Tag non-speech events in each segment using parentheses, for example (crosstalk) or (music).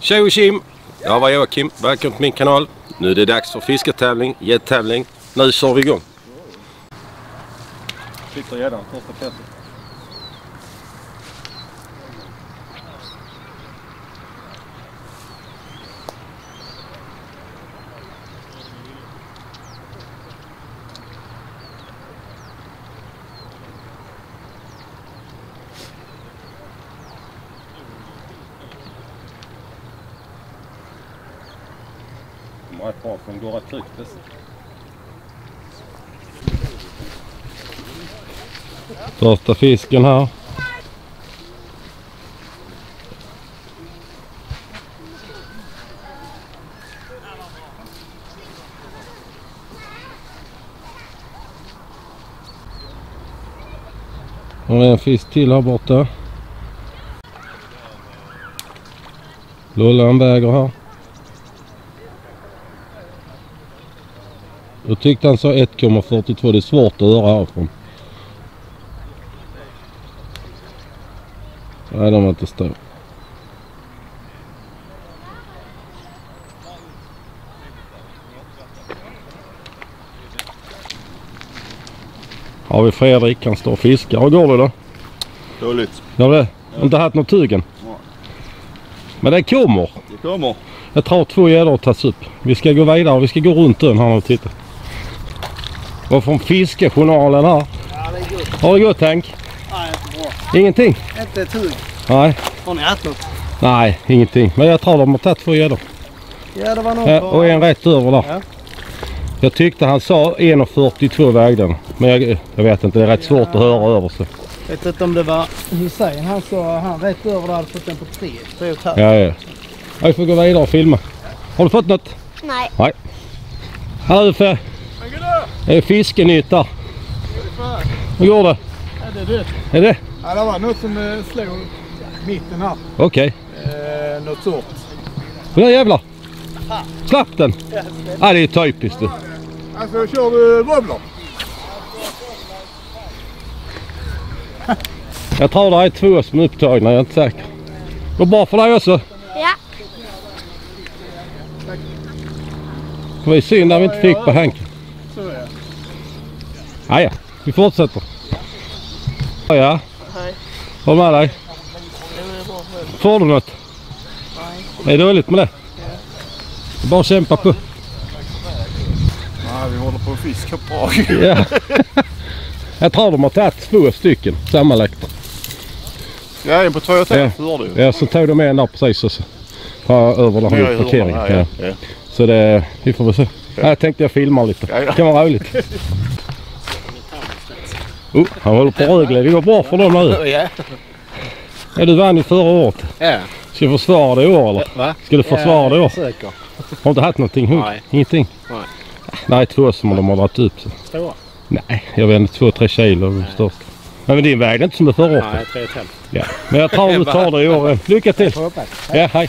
Tjo Kim! Jag var Joakim. Välkommen till min kanal. Nu är det dags för fisketävling, gäddtävling. Nu kör vi igång. Sitter gäddan, första kastet. De rätt bra för de går rätt tryggt dessa. Första fisken här. Och det är en fisk till här borta. Lollan väger här. Jag tyckte han sa 1,42. Det är svårt att höra härifrån. Nej, de var inte stor. Har vi Fredrik, han står och fiskar. Hur går det då? Dåligt. Gör det? Inte haft något tugen? Nej. Men det kommer. Det kommer. Jag tror två gäddor tas upp. Vi ska gå vidare. Vi ska gå runt ön här och titta. Och från fiskejournalen här. Ja, det är gott. Har det gått Hank? Nej, inte bra. Ingenting? Inte ett hugg. Nej. Har ni ätit något? Nej, ingenting. Men jag tror de har tagit två gäddor. Ja, det var någon Ja, och en rätt över där. Ja. Jag tyckte han sa 1,42 vägde den. Men jag, jag vet inte, det är rätt svårt att höra över sig. vet inte om det var Hussein. Han sa han rätt över där hade fått den på tre. Tre och ett halvt. Ja, ja. Ja, Vi får gå vidare och filma. Har du fått något? Nej. Nej. Hallå Uffe! Det är fiskenytt där. Hur går det? Ja, det är det. Är det? Ja, det var något som eh, slog mitten här. Okej. Eh, något sort. Okay. jävlar! Slapp den! Ja, det är typiskt du. Alltså, kör du wobbler? (laughs) Jag tror det är två som är upptagna, jag är inte säker. Går bra för dig också? Ja. Det var ju synd när vi inte fick på Hanken. Det. Ja, ja. Vi fortsätter. Ja, ja. Hej. Håll med dig. Får du något? Nej. Det är dåligt med det. Är Bara kämpa på. Ja, vi håller på att fiska bra. Ja. Jag tror de har tagit två stycken sammanlagt. Ja, en på två och Ja. du. Ja, så tog de en där precis och så. Här över där har parkering. Ja. ja. Ja. Så det, vi får väl se. Ja. Jag tänkte jag filmar lite. Ja, ja. Det kan vara roligt. Oh, han håller på Rögle. Det går bra för dem nu. (laughs) Ja. Ja, du vann ju förra året. Ja. Ska du försvara det i år eller? Va? Ska du försvara det i år? Säker. Har du inte haft någonting hugg? Nej. Ingenting? Nej. Nej, två som de har dragit upp. Så. Stora? Nej, jag vet inte. Två, tre kilo är det största. Nej, men din vägde inte som det förra året. Nej, tre och ett halvt. Ja. Men jag tror (laughs) du tar det i år. Lycka till! Ja, hej!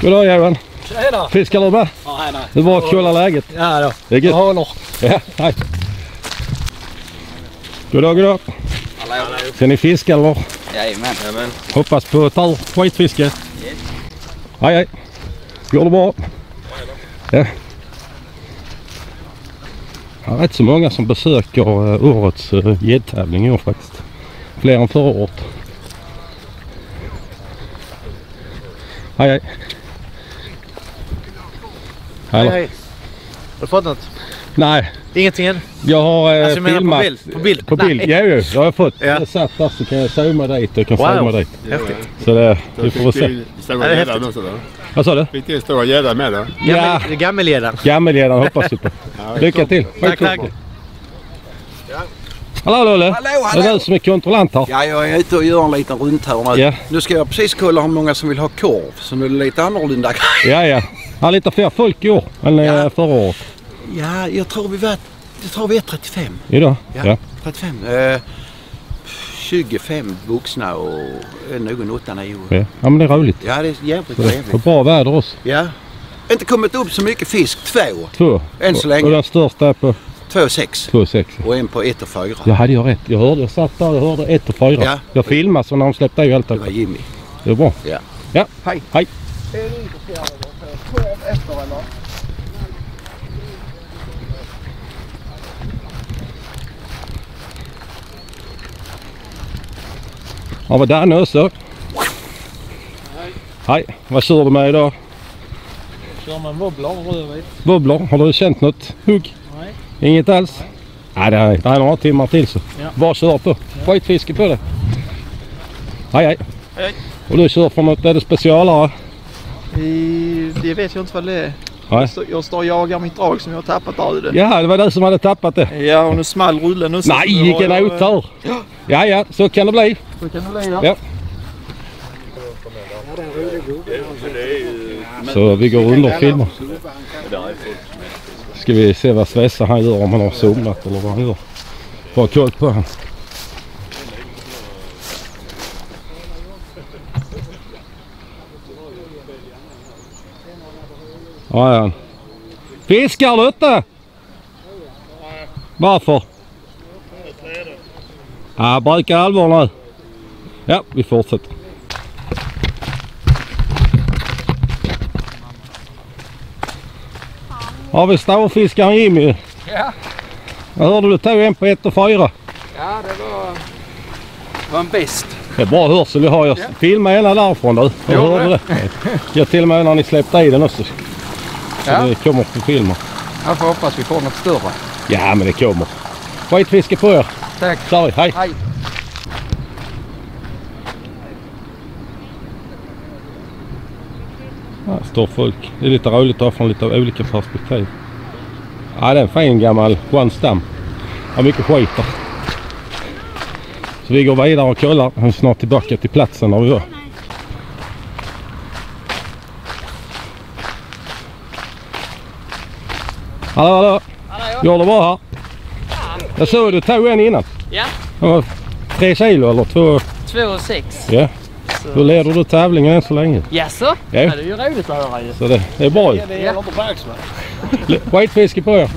Goddag Johan! Tjena! Fiskar du med? Ja, hej, nej. Det är bara att kolla läget. Ja då. Det är Jag gött. håller. Ja, hej! Goddag, goddag! Ska ni fiska eller? Jajamän. Hoppas på ett år skitfiske. Hej hej! Går det bra? Ja. Det är rätt så många som besöker eh, årets eh, gäddtävling i år faktiskt. Fler än förra året. Hej hej! Hej, Hallå. hej. Har du fått något? Nej, Ingenting än? jag har eh, Alltså, jag menar på filmat. bild? På bild? På bild? Ja, jo, det har jag fått. Ja. Jag satt där så kan jag zooma dit och kan Wow. filma dit. Häftigt. Så det, vi får väl se. Ja, Stora gäddan också då. Vad sa du? Fick det en stor gädda med då? Ja. Gammel, Gammelgäddan. Gammelgäddan hoppas vi på. (laughs) Lycka till! Tack, tack. Hallå Lolle! Hallå, Det är hallå! du som är kontrollant här. Ja, jag är ute och gör en liten rundtur nu. Ja. Nu ska jag precis kolla hur många som vill ha korv. Så nu är det lite annorlunda Ja, ja. Här är lite fler folk i år än eh, Ja. förra året. Ja, jag tror vi var, jag tror vi är 35. Idag? Ja. Ja. 35. Eh, 25 vuxna och eh, någon 8 9 Ja. ja, men det är roligt. Ja, det är jävligt trevligt. bra väder också. Ja. Inte kommit upp så mycket fisk. Två. Två. Än så länge. Och den största är på Två och sex. 2,6. Och en på ett och fyra. Jag hade ju rätt. Jag hörde, jag satt där och hörde 1 och 4. Ja. Jag filmade så när de släppte i allt. Det var Jimmy. Det är bra. Ja. Ja, Hej. hej. Är du intresserad av att få efter eller? Har vi Danne också? Hej. Vad kör du med idag? Kör man wobbler rödvit? Bubblor? Har du känt något hugg? Nej. Inget alls? Nej, det är, det är några timmar till så. Ja. Bara kör på. Skitfiske på det. Hej hej. Hej. Och du kör för något, är det specialare? Det vet jag inte vad det är. Nej. Jag står- Jag och jagar mitt drag som jag har tappat där ute. Ja, det var du som hade tappat det. Ja, och nu small rullen nu. Nej, vilken jag, otur! Ja, ja, så kan det bli. Då kan du lägga. ja. Ja. Så vi går under och filmar. Ska vi se vad Svesse han gör om han har somnat eller vad han gör. Bara koll på han. Ja, ja. Fiskar du inte? Varför? Ja, brukar allvar nu. Ja, vi fortsätter. Har vi stavfiskaren Jimmy? Ja. Jag hörde du tog en på 1 och 4. Ja, det var, var en bäst. Det är bra hörsel jag har. Jag filmade ena därifrån du. Jag Jo, hörde det. Jag till och med när ni släppte i den också. Så Ja. det kommer på filmer. Jag får hoppas vi får något större. Ja men det kommer. Skitfiske på er. Tack. Vi. Hej. Hej. Här står folk. Det är lite roligt att ha från lite olika perspektiv. Ja det är en fin gammal skönstam. Har mycket skit där. Så vi går vidare och kollar. Jag är snart tillbaka till platsen där vi var. Hallå hallå! Går det bra här? Jag såg du tog en innan. Ja. Det var tre kilo eller två. Två och sex. Ja. Då leder du tävlingen än så länge. Jaså? Ja. Ja. Det är ju roligt att höra ju. Så det, det är bra ju. Det gäller inte bagsman. Skitfiske på er.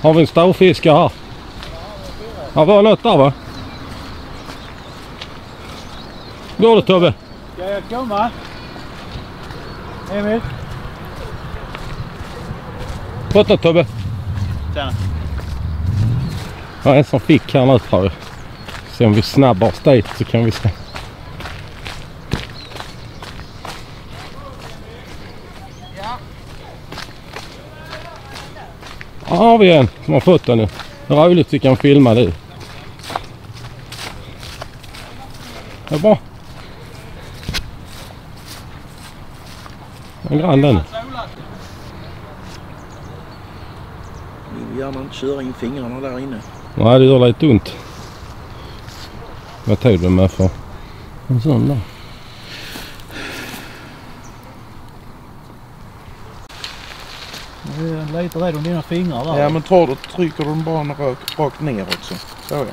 Har vi en stavfiskare här? Det var något där va? Går det Tobbe? Ska jag komma? Emil? Prata Tobbe. Tjena. Ja, en som fick här nu tror jag. Se om vi snabbar oss dit så kan vi se. Ja, har vi en som har fått den nu. Det är roligt vi kan filma det. Det är bra. En grann den. Nu vill gärna inte köra in fingrarna där inne. Nej, det gör lite ont. Vad tog du med för en sån där? Jag är lite rädd om dina fingrar där. Ja men tar du trycker du den bara rakt, rakt ner också. Så ja.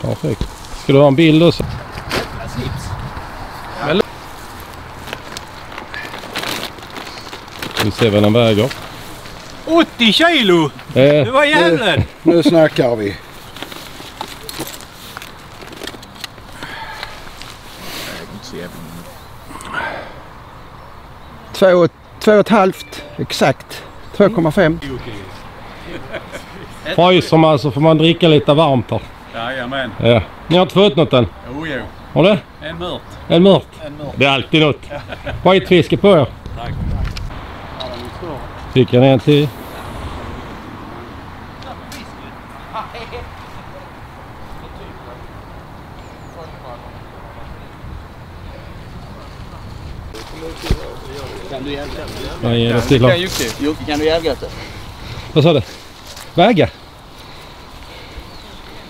Perfekt. Ska du ha en bild också? Vi ser vad den väger. 80 kilo! Eh, Det var jävlen! Nu snackar vi. Två, två och ett halvt exakt. 2,5. fryser man så får man dricka lite varmt här. Jajamän. Ja. Ni har inte fått något än? Jo, jo. Har du? En mört. En mört? En mört. Det är alltid något. Skitfiske på er. Fick jag en till. Ger det till då? Jocke, kan du jävla det? Vad sa du? Väga?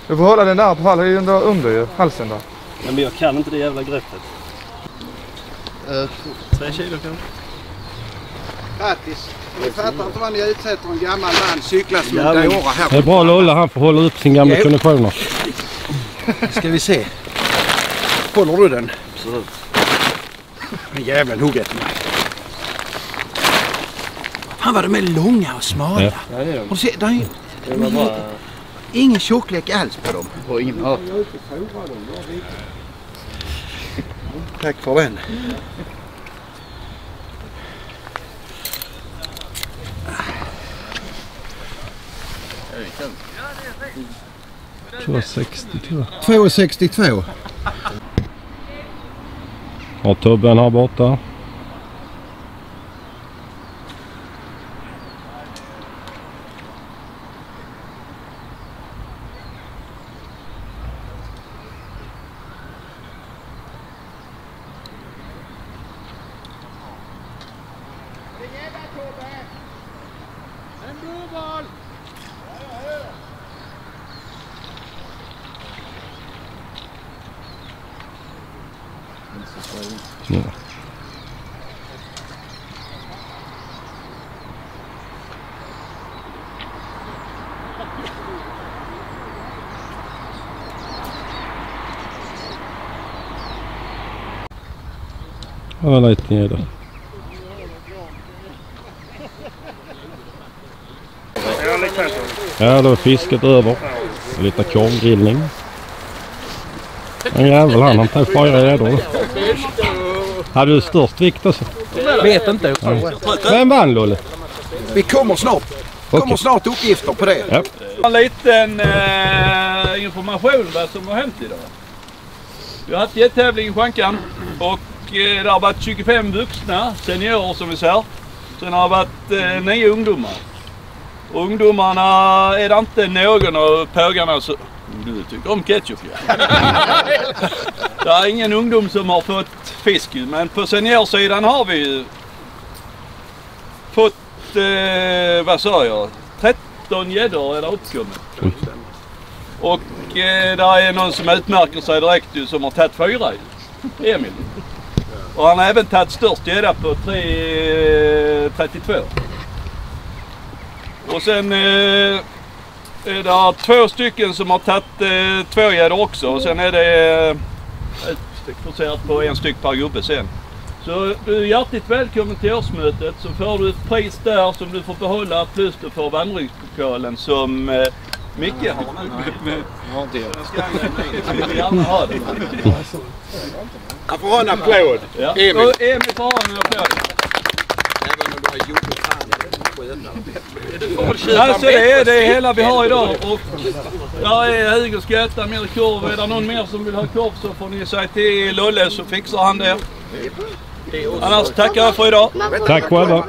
Du får hålla den där på halsen, där under ju, halsen där. Men jag kan inte det jävla greppet. Tre kilo kanske? Grattis! Ni fattar inte vad ni utsätter en gammal man cykla som en dåre här. Det är bra Lolla han får hålla upp sin gamla konditioner. Ska vi se. Håller du den? Absolut. Men jäveln hugg efter mig. Fan vad de är långa och smala. Ja. Ja, det är Har du sett? Där är Det var bara... ingen tjocklek alls på dem. Och ingen mat. Tack för den. Det var 62. 2,62. Har tubben här borta. Ja. Ja, lite nere. Ja, då är fisket över. Lite korvgrillning. En jävel han, han tog fyra gäddor. Hade du störst vikt alltså? Vet inte. Vem vann Lolle? Vi kommer snart. kommer Okej. snart uppgifter på det. Ja. En liten eh, information vad som har hänt idag. Vi har haft jättetävling i Schankan och eh, det har varit 25 vuxna seniorer som vi säger. Sen har det varit eh, nio ungdomar. Och ungdomarna är det inte någon av pågarna. Du tycker om ketchup ja. (laughs) det är ingen ungdom som har fått fisk ju, men på seniorsidan har vi ju fått, eh, vad sa jag, 13 gäddor är det uppkommet. Och eh, där är någon som utmärker sig direkt ju, som har tagit fyra ju. Emil. Och han har även tagit störst gädda på 3,32. Eh, Och sen eh, är det två stycken som har tagit eh, två gäddor också. Och sen är det eh, på en styck per gubbe sen. Så du är hjärtligt välkommen till årsmötet så får du ett pris där som du får behålla plus du får vandringspokalen som eh, Micke har. (laughs) Han vill gärna ha den. Han får ha en applåd. Ja. Emil. Emil får ha en applåd. Ja, så det är det är hela vi har idag. Och där är Hugos Göta, mer korv. Är det någon mer som vill ha korv så får ni säga till Lolle så fixar han det. Annars tackar jag för idag. Tack själva.